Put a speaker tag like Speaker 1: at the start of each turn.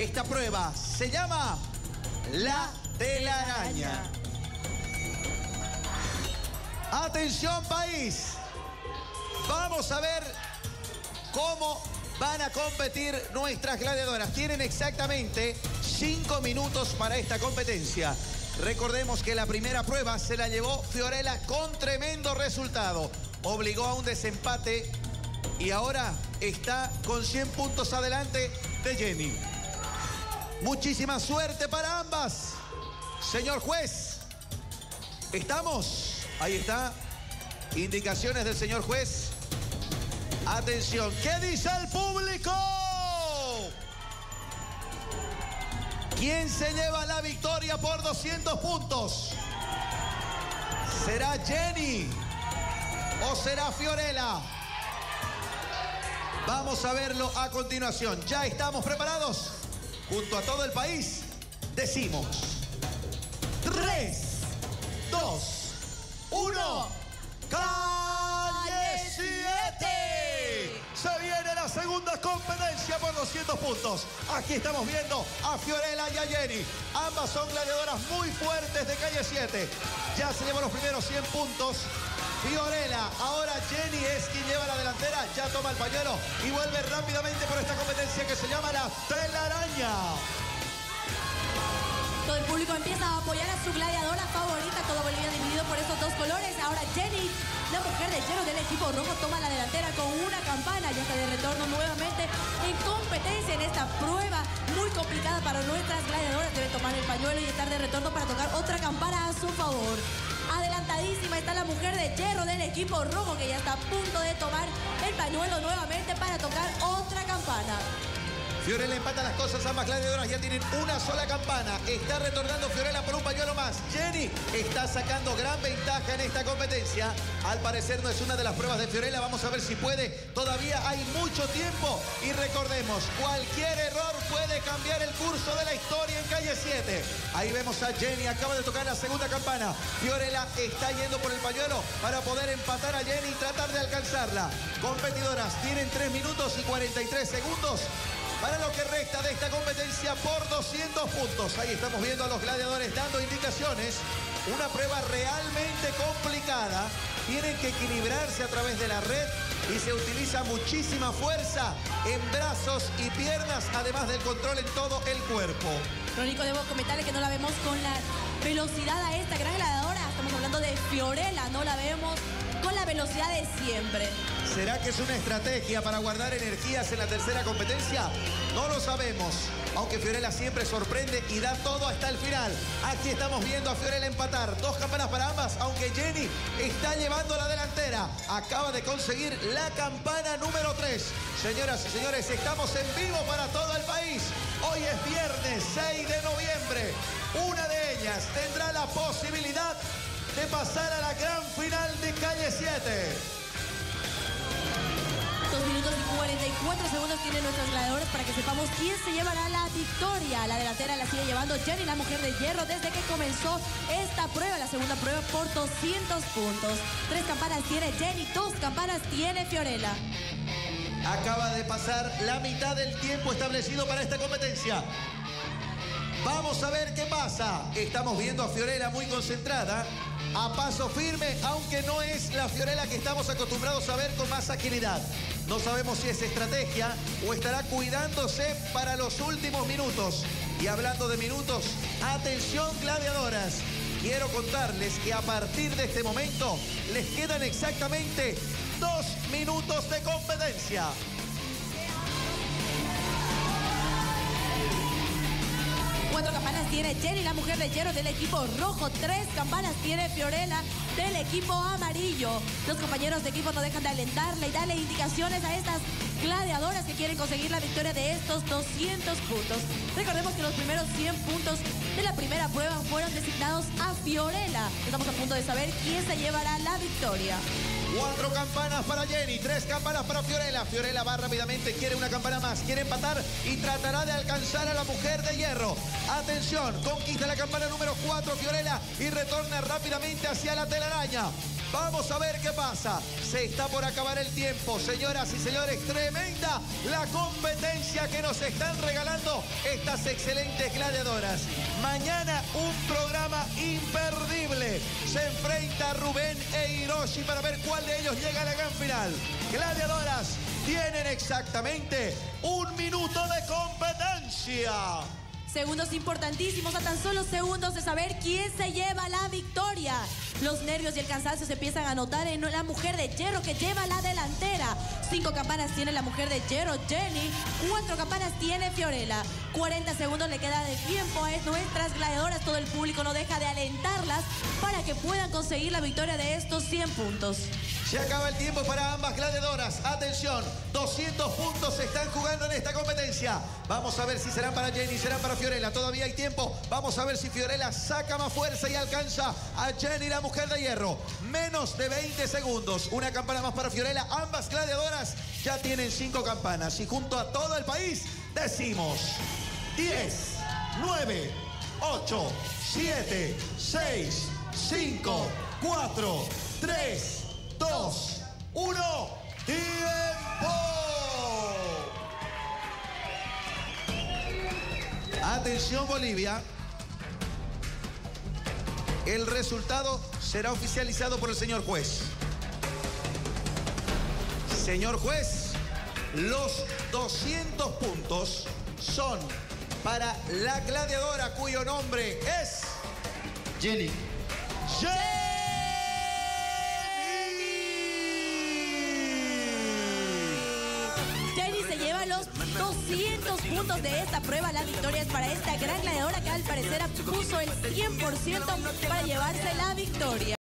Speaker 1: Esta prueba se llama la telaraña. Atención país. Vamos a ver cómo van a competir nuestras gladiadoras. Tienen exactamente cinco minutos para esta competencia. Recordemos que la primera prueba se la llevó Fiorella con tremendo resultado. Obligó a un desempate y ahora está con 100 puntos adelante de Jenny. Muchísima suerte para ambas. Señor juez, ¿estamos? Ahí está. Indicaciones del señor juez. Atención, ¿qué dice el público? ¿Quién se lleva la victoria por 200 puntos? ¿Será Jenny o será Fiorella? Vamos a verlo a continuación. ¿Ya estamos preparados? Junto a todo el país, decimos 3, 2, 1, calle 7. Se viene la segunda competencia por 200 puntos. Aquí estamos viendo a Fiorella y a Jenny. Ambas son gladiadoras muy fuertes de calle 7. Ya se llevan los primeros 100 puntos. Fiorella, ahora Jenny es quien lleva la delantera, ya toma el pañuelo y vuelve rápidamente por esta competencia que se llama la telaraña.
Speaker 2: Todo el público empieza a apoyar a su gladiadora favorita, todo Bolivia dividido por estos dos colores. Ahora Jenny, la mujer de hierro del equipo rojo, toma la delantera con una campana. Ya está de retorno nuevamente en competencia en esta prueba muy complicada para nuestras gladiadoras. Deben tomar el pañuelo y estar de retorno para tocar otra campana a su favor. Está la mujer de hierro del equipo rojo que ya está a punto de tomar el pañuelo nuevamente para tocar otra campana.
Speaker 1: Fiorella empata las cosas, ambas gladiadoras ya tienen una sola campana. Está retornando Fiorella por un pañuelo más. Jenny está sacando gran ventaja en esta competencia. Al parecer no es una de las pruebas de Fiorella. Vamos a ver si puede. Todavía hay mucho tiempo. Y recordemos, cualquier error puede cambiar el curso de la historia en calle 7. Ahí vemos a Jenny, acaba de tocar la segunda campana. Fiorella está yendo por el pañuelo para poder empatar a Jenny y tratar de alcanzarla. Competidoras tienen 3 minutos y 43 segundos para lo que resta de esta competencia por 200 puntos. Ahí estamos viendo a los gladiadores dando indicaciones. Una prueba realmente complicada. Tienen que equilibrarse a través de la red y se utiliza muchísima fuerza en brazos y piernas, además del control en todo el cuerpo.
Speaker 2: Crónico, debo comentarle que no la vemos con la velocidad a esta gran gladiadora. Estamos hablando de Fiorella, no la vemos con la velocidad de siempre.
Speaker 1: ¿Será que es una estrategia para guardar energías en la tercera competencia? No lo sabemos. Aunque Fiorella siempre sorprende y da todo hasta el final. Aquí estamos viendo a Fiorella empatar. Dos campanas para ambas, aunque Jenny está llevando la delantera. Acaba de conseguir la campana número 3. Señoras y señores, estamos en vivo para todo el país. Hoy es viernes 6 de noviembre. Una de ellas tendrá la posibilidad de pasar a la gran final de calle 7.
Speaker 2: Dos minutos y 44 segundos tienen nuestros gladiadores para que sepamos quién se llevará la victoria. La delantera la sigue llevando Jenny, la mujer de hierro, desde que comenzó esta prueba, la segunda prueba por 200 puntos. Tres campanas tiene Jenny, dos campanas tiene Fiorella.
Speaker 1: Acaba de pasar la mitad del tiempo establecido para esta competencia. Vamos a ver qué pasa. Estamos viendo a Fiorella muy concentrada, a paso firme, aunque no es la Fiorella que estamos acostumbrados a ver con más agilidad. No sabemos si es estrategia o estará cuidándose para los últimos minutos. Y hablando de minutos, atención gladiadoras. Quiero contarles que a partir de este momento les quedan exactamente dos minutos de competencia.
Speaker 2: Cuatro campanas tiene Jenny, la mujer de hierro del equipo rojo. Tres campanas tiene Fiorella del equipo amarillo. Los compañeros de equipo no dejan de alentarle y darle indicaciones a estas gladiadoras que quieren conseguir la victoria de estos 200 puntos. Recordemos que los primeros 100 puntos de la primera prueba fueron designados a Fiorella. Estamos a punto de saber quién se llevará la victoria.
Speaker 1: Cuatro campanas para Jenny, tres campanas para Fiorella. Fiorella va rápidamente, quiere una campana más, quiere empatar y tratará de alcanzar a la mujer de hierro. Atención, conquista la campana número 4 Fiorella y retorna rápidamente hacia la telaraña. Vamos a ver qué pasa. Se está por acabar el tiempo, señoras y señores. Tremenda la competencia que nos están regalando estas excelentes gladiadoras. Mañana un programa imperdible. Se enfrenta Rubén e Hiroshi para ver cuál de ellos llega a la gran final. Gladiadoras tienen exactamente un minuto de competencia.
Speaker 2: Segundos importantísimos, a tan solo segundos de saber quién se lleva la victoria. Los nervios y el cansancio se empiezan a notar en la mujer de hierro que lleva la delantera. Cinco campanas tiene la mujer de hierro, Jenny. Cuatro campanas tiene Fiorella. 40 segundos le queda de tiempo a nuestras gladiadoras. Todo el público no deja de alentarlas para que puedan conseguir la victoria de estos 100 puntos.
Speaker 1: Se acaba el tiempo para ambas gladiadoras. Atención, 200 puntos se están jugando en esta competencia. Vamos a ver si serán para Jenny, serán para Fiorella. Todavía hay tiempo. Vamos a ver si Fiorella saca más fuerza y alcanza a Jenny, la mujer de hierro. Menos de 20 segundos. Una campana más para Fiorella. Ambas gladiadoras ya tienen cinco campanas. Y junto a todo el país decimos 10, 9, 8, 7, 6, 5, 4, 3, 2, 1, tiempo. Atención Bolivia. El resultado será oficializado por el señor juez. Señor juez, los 200 puntos son para la gladiadora cuyo nombre es
Speaker 3: Jenny.
Speaker 1: Jenny.
Speaker 2: Los 200 puntos de esta prueba. La victoria es para esta gran gladiadora que al parecer puso el 100% para llevarse la victoria.